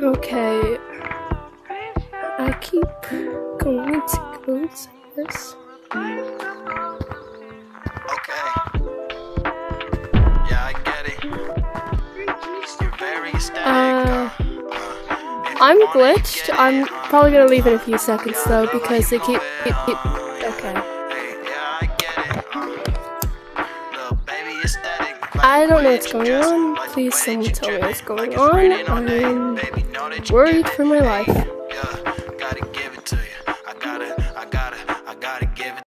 Okay. I keep going to go to this. I'm glitched. I'm probably gonna leave in a few seconds though because they keep. keep, okay. I don't know what's going on. Please someone tell me what's going on. I'm worried for my life.